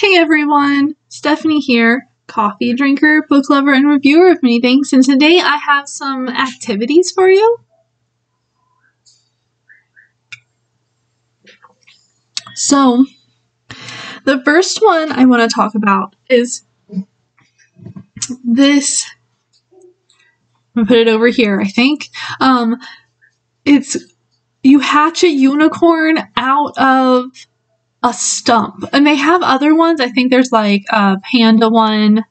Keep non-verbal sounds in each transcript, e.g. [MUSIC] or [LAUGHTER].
Hey everyone, Stephanie here, coffee drinker, book lover, and reviewer of many things, and today I have some activities for you. So, the first one I want to talk about is this. I'm gonna put it over here, I think. Um, it's you hatch a unicorn out of a stump. And they have other ones. I think there's like a panda one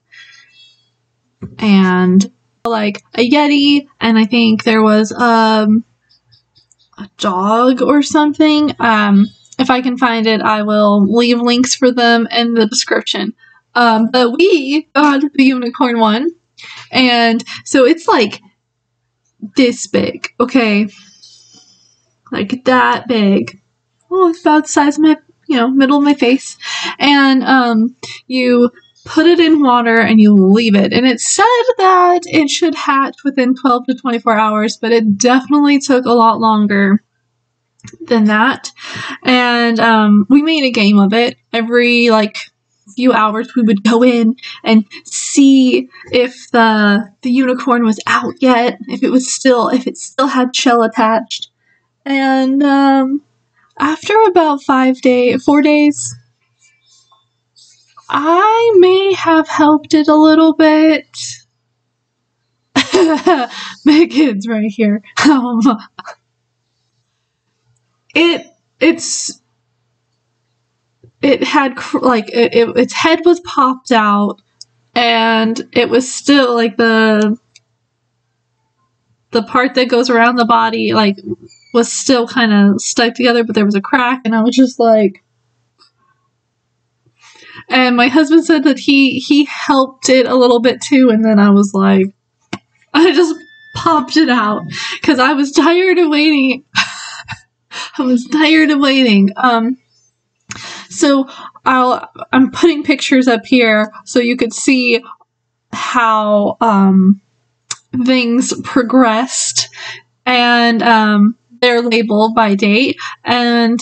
and like a yeti and I think there was um a dog or something. Um if I can find it, I will leave links for them in the description. Um, but we got the unicorn one, and so it's like this big, okay, like that big. Oh, it's about the size of my you know, middle of my face. And um, you put it in water and you leave it. And it said that it should hatch within 12 to 24 hours, but it definitely took a lot longer than that. And um, we made a game of it. Every like few hours we would go in and see if the the unicorn was out yet, if it was still if it still had shell attached. And um after about five days, four days, I may have helped it a little bit. [LAUGHS] Megan's right here. Um, it it's it had like it, it, its head was popped out and it was still like the the part that goes around the body like was still kind of stuck together, but there was a crack, and I was just like. And my husband said that he he helped it a little bit too, and then I was like, I just popped it out because I was tired of waiting. [LAUGHS] I was tired of waiting. Um, so I'll I'm putting pictures up here so you could see how um things progressed and um they're labeled by date, and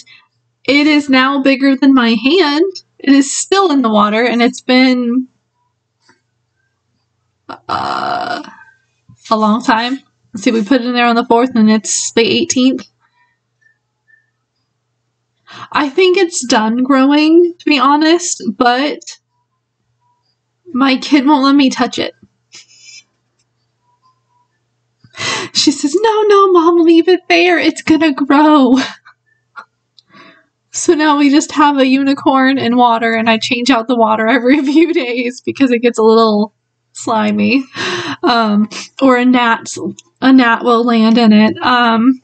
it is now bigger than my hand. It is still in the water, and it's been uh, a long time. Let's see, we put it in there on the 4th, and it's the 18th. I think it's done growing, to be honest, but my kid won't let me touch it. She says, No, no, mom, leave it there. It's gonna grow. So now we just have a unicorn in water, and I change out the water every [LAUGHS] few days because it gets a little slimy. Um, or a gnat, a gnat will land in it. Um,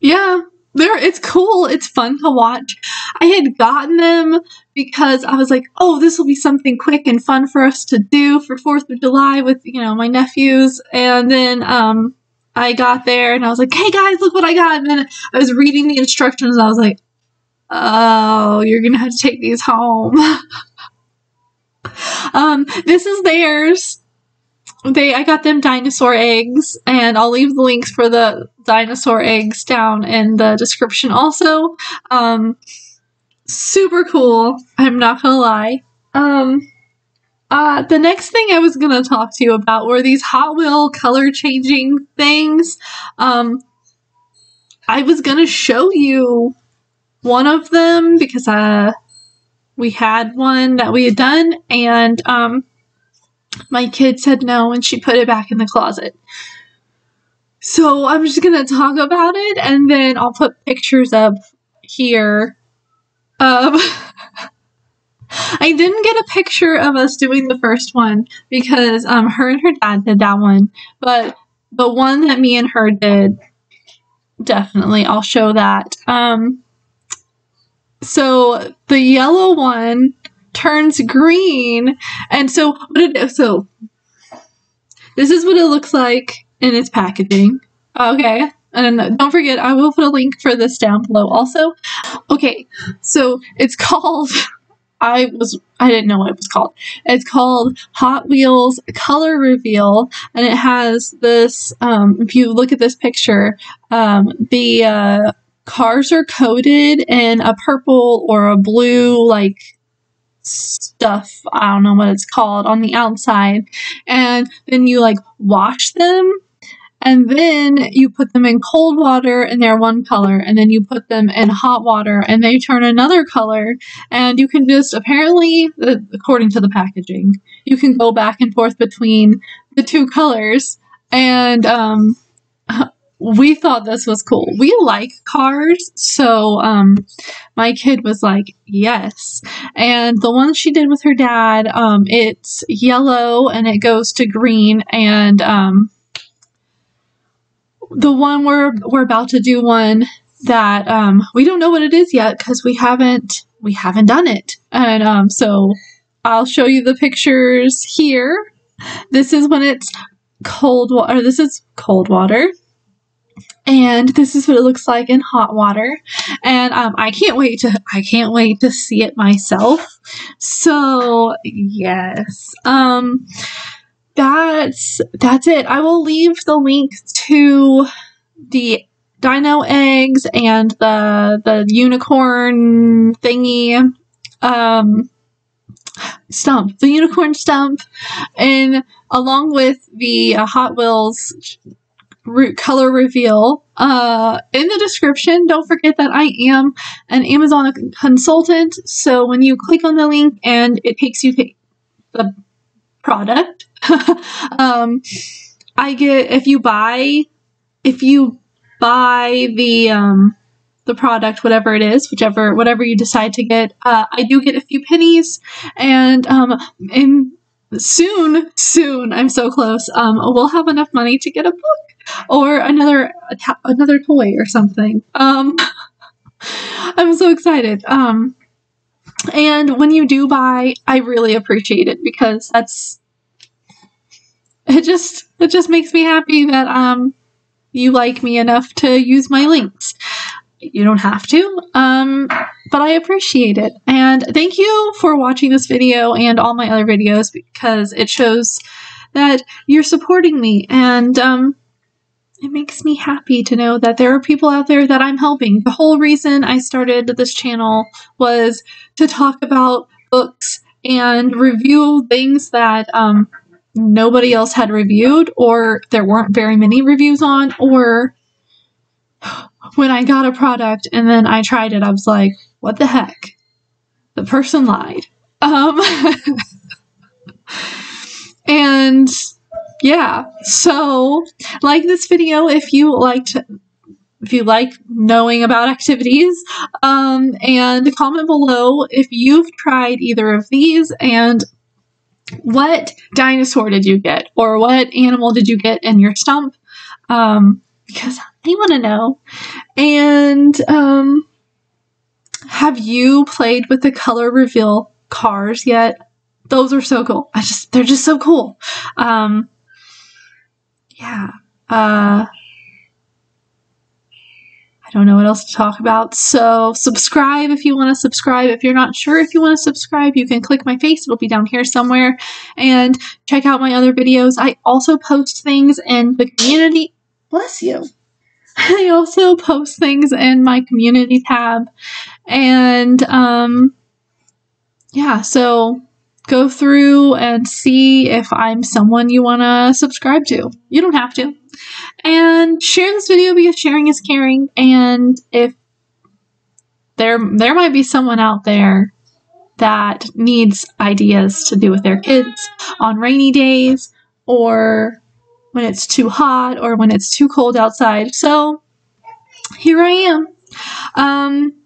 yeah, there it's cool. It's fun to watch. I had gotten them because i was like oh this will be something quick and fun for us to do for fourth of july with you know my nephews. And then um i got there and i was like hey guys look what i got. And then i was reading the instructions. I was like oh you're gonna have to take these home. [LAUGHS] Um this is theirs they I got them dinosaur eggs and I'll leave the links for the dinosaur eggs down in the description also. Um super cool. I'm not gonna lie. Um uh, the next thing I was gonna talk to you about were these Hot Wheel color changing things. Um, I was gonna show you one of them because uh, we had one that we had done, and um, my kid said no and she put it back in the closet. So I'm just gonna talk about it and then I'll put pictures up here. Um, [LAUGHS] I didn't get a picture of us doing the first one because um, her and her dad did that one, but the one that me and her did, definitely, I'll show that. Um, so the yellow one turns green. And so what it so this is what it looks like in its packaging. Okay. And don't forget, I will put a link for this down below also. Okay, so it's [LAUGHS] called I was I didn't know what it was called. It's called Hot Wheels Color Reveal, and it has this. Um, if you look at this picture, um, the uh, cars are coated in a purple or a blue, like stuff. I don't know what it's called on the outside. And then you like wash them and then you put them in cold water and they're one color and then you put them in hot water and they turn another color and you can just apparently according to the packaging you can go back and forth between the two colors and um we thought this was cool. We like cars, so um, my kid was like, "Yes." And the one she did with her dad, um, it's yellow and it goes to green, and um, the one we're we're about to do one that um, we don't know what it is yet because we haven't we haven't done it, and um, so I'll show you the pictures here. This is when it's cold water. This is cold water and this is what it looks like in hot water. And um, i can't wait to i can't wait to see it myself. So yes um that's that's it. I will leave the link to the dino eggs and the the unicorn thingy um stump the unicorn stump and along with the uh, hot wheels color reveal uh, in the description. Don't forget that I am an Amazon consultant. So when you click on the link and it takes you to the product, [LAUGHS] um, I get if you buy if you buy the um, the product, whatever it is, whichever whatever you decide to get, uh, I do get a few pennies, and um, and soon, soon, I'm so close. Um, we'll have enough money to get a book or another another toy or something. Um, [LAUGHS] I'm so excited. Um, and when you do buy, I really appreciate it because that's it. Just it just makes me happy that um you like me enough to use my links. You don't have to, um, but I appreciate it. And thank you for watching this video and all my other videos because it shows that you're supporting me and um, it makes me happy to know that there are people out there that I'm helping. The whole reason I started this channel was to talk about books and review things that um, nobody else had reviewed, or there weren't very many reviews on, or when I got a product and then I tried it, I was like, what the heck? The person lied. Um, [LAUGHS] and yeah, so like this video if you liked if you like knowing about activities um, and comment below if you've tried either of these and what dinosaur did you get or what animal did you get in your stump um, because I want to know and um, have you played with the color reveal cars yet those are so cool I just they're just so cool um, yeah. Uh, I don't know what else to talk about. So subscribe if you want to subscribe. If you're not sure if you want to subscribe, you can click my face. It'll be down here somewhere. And check out my other videos. I also post things in the community. Bless you. [LAUGHS] I also post things in my community tab. And um, yeah, so go through and see if I'm someone you want to subscribe to. You don't have to. And share this video because sharing is caring. And if there there might be someone out there that needs ideas to do with their kids on rainy days or when it's too hot or when it's too cold outside. So here I am. Um,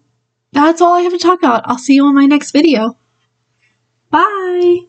that's all I have to talk about. I'll see you on my next video. Bye.